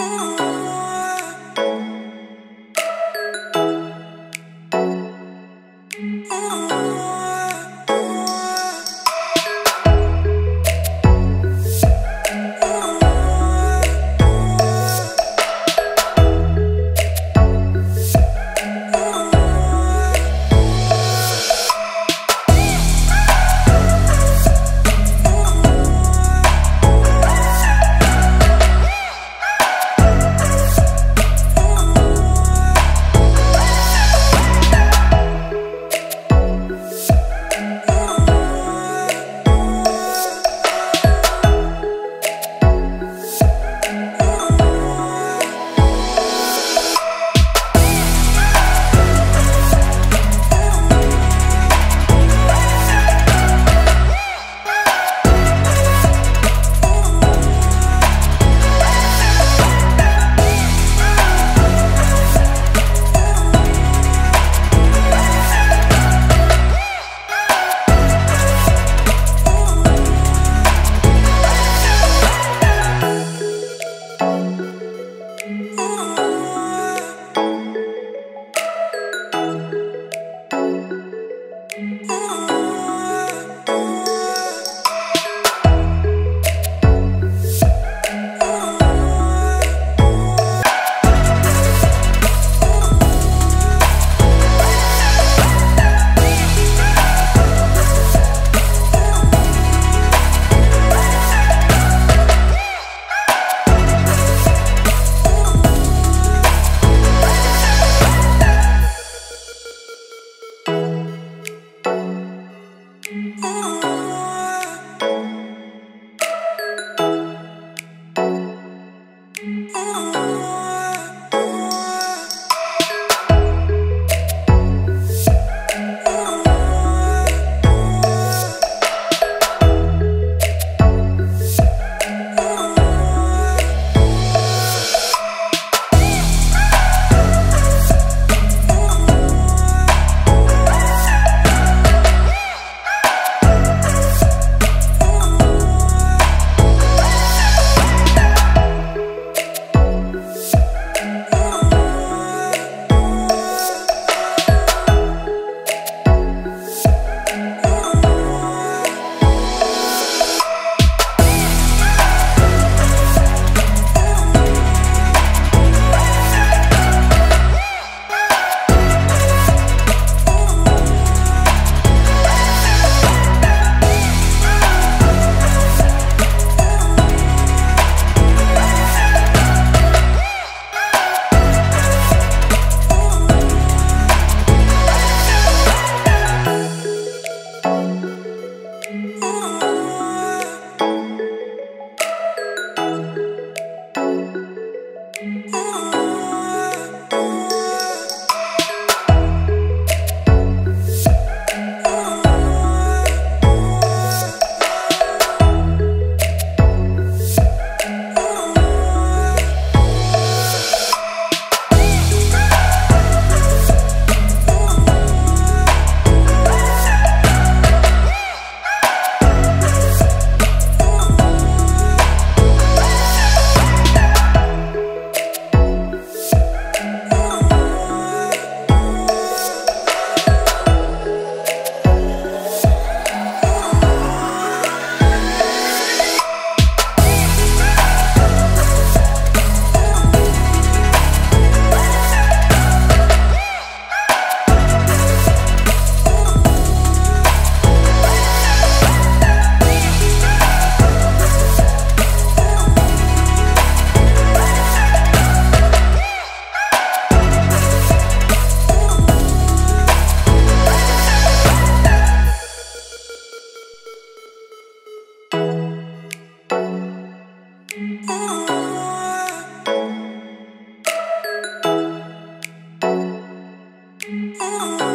Ooh. Oh. Ooh.